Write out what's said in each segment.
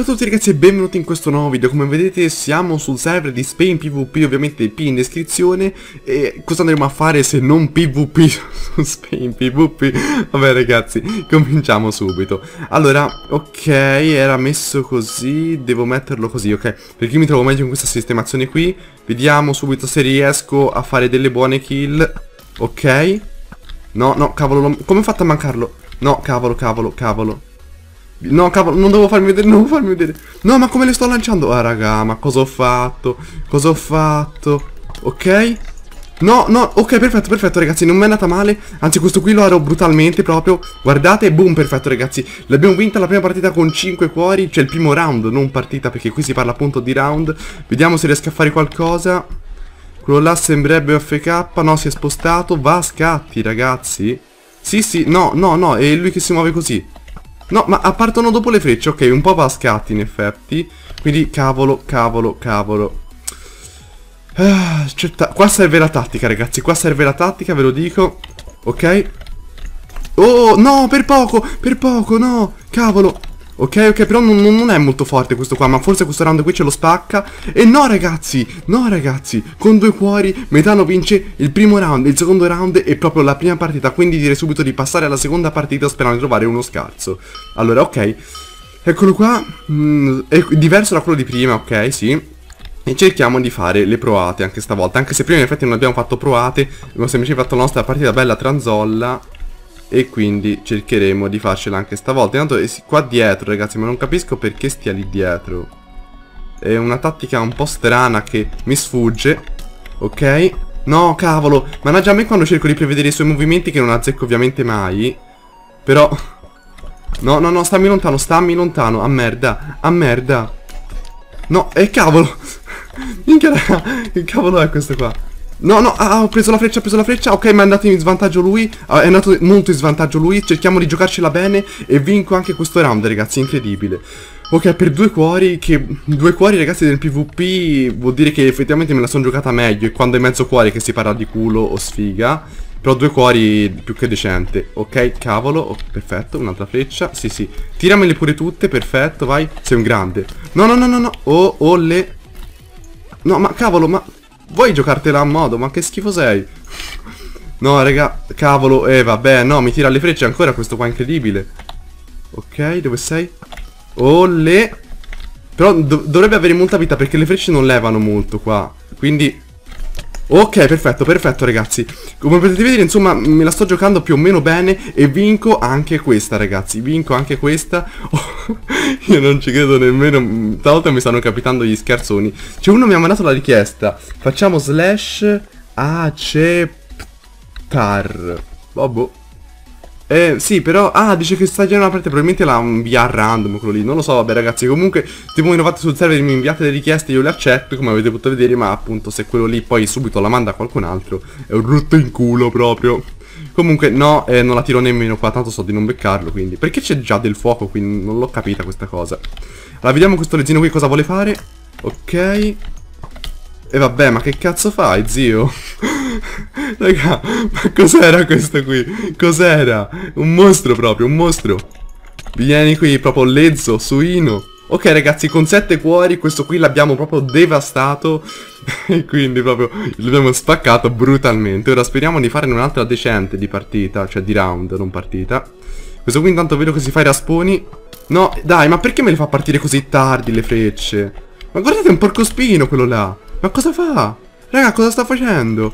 Ciao a tutti ragazzi e benvenuti in questo nuovo video. Come vedete siamo sul server di Spain PvP Ovviamente P in descrizione. E cosa andremo a fare se non PvP su Spain PvP Vabbè ragazzi cominciamo subito. Allora ok era messo così Devo metterlo così ok. Perché mi trovo meglio in questa sistemazione qui. Vediamo subito se riesco a fare delle buone kill. Ok. No no cavolo come ho fatto a mancarlo? No cavolo cavolo cavolo No, cavolo, non devo farmi vedere, non devo farmi vedere. No, ma come le sto lanciando? Ah, raga, ma cosa ho fatto? Cosa ho fatto? Ok? No, no, ok, perfetto, perfetto, ragazzi, non mi è andata male. Anzi, questo qui lo ero brutalmente proprio. Guardate, boom, perfetto, ragazzi. L'abbiamo vinta la prima partita con 5 cuori. Cioè, il primo round, non partita, perché qui si parla appunto di round. Vediamo se riesco a fare qualcosa. Quello là sembrerebbe FK. No, si è spostato. Va a scatti, ragazzi. Sì, sì, no, no, no, è lui che si muove così. No, ma partono dopo le frecce, ok, un po' va a scatti in effetti. Quindi cavolo, cavolo, cavolo. Ah, qua serve la tattica, ragazzi, qua serve la tattica, ve lo dico. Ok. Oh, no, per poco, per poco, no, cavolo. Ok, ok, però non, non, è molto forte questo qua, ma forse questo round qui ce lo spacca. E no, ragazzi, no, ragazzi, con due cuori, Metano vince il primo round, il secondo round è proprio la prima partita, quindi direi subito di passare alla seconda partita sperando di trovare uno scarso. Allora, ok, eccolo qua, mm, è diverso da quello di prima, ok, sì. E cerchiamo di fare le proate anche stavolta, anche se prima in effetti non abbiamo fatto proate, abbiamo semplicemente fatto la nostra partita bella tranzolla e quindi cercheremo di farcela anche stavolta. Intanto qua dietro ragazzi ma non capisco perché stia lì dietro. È una tattica un po' strana che mi sfugge Ok? No cavolo Mannaggia a me quando cerco di prevedere i suoi movimenti che non azzecco ovviamente mai Però No no no stammi lontano stammi lontano A merda A merda. No e eh, cavolo Minchia raga Che cavolo è questo qua No, no, ah, ho preso la freccia, ho preso la freccia. Ok, ma è andato in svantaggio lui. Ah, È andato molto in svantaggio lui. Cerchiamo di giocarcela bene E vinco anche questo round, ragazzi, incredibile. Ok, per due cuori, che due cuori ragazzi del PvP vuol dire che effettivamente me la sono giocata meglio. E quando è mezzo cuore che si parla di culo o sfiga. Però due cuori più che decente. Ok, cavolo, oh, perfetto, un'altra freccia. Sì, sì, tiramele pure tutte, perfetto, vai. Sei un grande. No, no, no, no, no, oh, oh, le. No, ma cavolo, ma Vuoi giocartela a modo? Ma che schifo sei? No, raga, cavolo, eh, vabbè, no, mi tira le frecce ancora questo qua incredibile. Ok, dove sei? Olle. Però dov dovrebbe avere molta vita perché le frecce non levano molto qua. Quindi Ok, perfetto, perfetto ragazzi. Come potete vedere, insomma, me la sto giocando più o meno bene E vinco anche questa, ragazzi. Vinco anche questa. Io non ci credo nemmeno. Stavolta mi stanno capitando gli scherzoni. Cioè uno mi ha mandato la richiesta. Facciamo slash acceptar. Bobo eh, sì, però... Ah, dice che sta girando una parte, probabilmente la invia a random quello lì. Non lo so, vabbè ragazzi, comunque se voi innovate sul server mi inviate le richieste, io le accetto, come avete potuto vedere, ma appunto se quello lì poi subito la manda a qualcun altro, è un rotto in culo proprio. Comunque, no, eh, non la tiro nemmeno qua, tanto so di non beccarlo, quindi. Perché c'è già del fuoco, quindi non l'ho capita questa cosa. Allora, vediamo questo leggino qui cosa vuole fare. Ok. E vabbè, ma che cazzo fai, zio? Raga, ma cos'era questo qui? Cos'era? Un mostro proprio, un mostro. Vieni qui, proprio lezzo, suino. Ok ragazzi, con sette cuori questo qui l'abbiamo proprio devastato E quindi proprio l'abbiamo spaccato brutalmente Ora speriamo di fare un'altra decente di partita Cioè di round, non partita Questo qui intanto vedo che si fa i rasponi No, dai, ma perché me le fa partire così tardi le frecce? Ma guardate, è un porcospino quello là ma cosa fa? Raga, cosa sta facendo?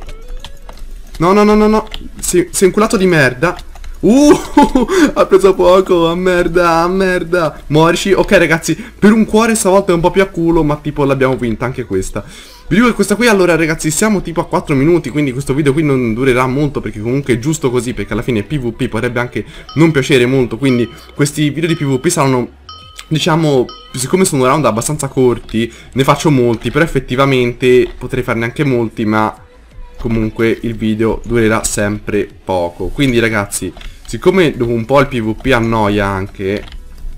No, no, no, no, no. Si, si è inculato di merda. Uh, ha preso poco, a merda, a merda. Morici. Ok, ragazzi, per un cuore stavolta è un po' più a culo, ma tipo l'abbiamo vinta anche questa. Vi dico che questa qui, allora, ragazzi, siamo tipo a 4 minuti, quindi questo video qui non durerà molto, perché comunque è giusto così, perché alla fine PvP potrebbe anche non piacere molto, quindi questi video di PvP saranno diciamo, siccome sono round abbastanza corti, ne faccio molti, però effettivamente potrei farne anche molti, ma comunque il video durerà sempre poco. Quindi ragazzi, siccome dopo un po' il PvP annoia anche,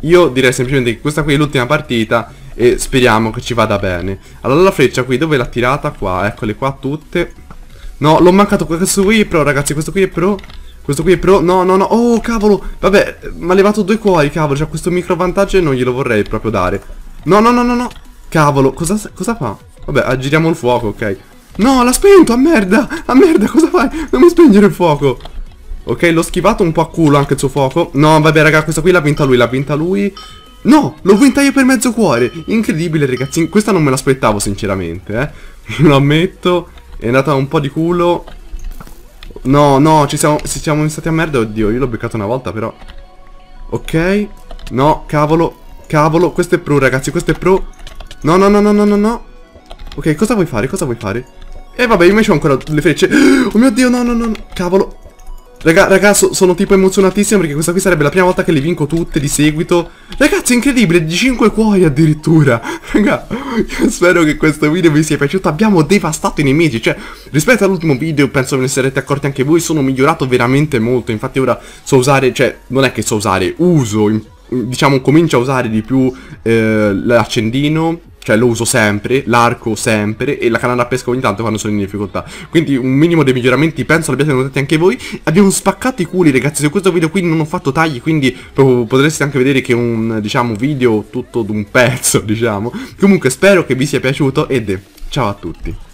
io direi semplicemente che questa qui è l'ultima partita e speriamo che ci vada bene. Allora la freccia qui dove l'ha tirata? Qua, eccole qua tutte. No, l'ho mancato questo qui è pro, ragazzi, questo qui è pro. Questo qui è pro... No, no, no. Oh, cavolo. Vabbè, mi ha levato due cuori, cavolo. C'ha questo micro vantaggio non glielo vorrei proprio dare. No, no, no, no, no. Cavolo, cosa, cosa fa? Vabbè, aggiriamo il fuoco, ok. No, l'ha spento, a merda. A merda, cosa fai? Non mi spengere il fuoco. Ok, l'ho schivato un po' a culo anche il suo fuoco. No, vabbè, raga, questa qui l'ha vinta lui, l'ha vinta lui. No, l'ho vinta io per mezzo cuore. Incredibile, ragazzi. Questa non me l'aspettavo, sinceramente, eh. Lo ammetto. È andata un po' di culo. No, no, ci siamo, ci siamo stati a merda. Oddio, io l'ho beccato una volta, però. Ok. No, cavolo. Cavolo, questo è pro, ragazzi, questo è pro. No, no, no, no, no, no, no. Ok, cosa vuoi fare? Cosa vuoi fare? E eh, vabbè, io invece ho ancora le frecce. Oh mio Dio, no, no, no. Cavolo. Raga, ragazzi, sono tipo emozionatissimo perché questa qui sarebbe la prima volta che le vinco tutte di seguito. Ragazzi, incredibile, di 5 cuori addirittura. Raga, io spero che questo video vi sia piaciuto. Abbiamo devastato i nemici, cioè, rispetto all'ultimo video, penso ve ne sarete accorti anche voi, sono migliorato veramente molto. Infatti ora so usare, cioè, non è che so usare, uso, diciamo, comincio a usare di più eh, l'accendino cioè lo uso sempre, l'arco sempre e la canna da pesca ogni tanto quando sono in difficoltà. Quindi un minimo dei miglioramenti penso l'abbiate notati anche voi. Abbiamo spaccato i culi ragazzi, su questo video qui non ho fatto tagli, quindi potreste anche vedere che è un, diciamo, video tutto d'un pezzo, diciamo. Comunque spero che vi sia piaciuto ed ciao a tutti.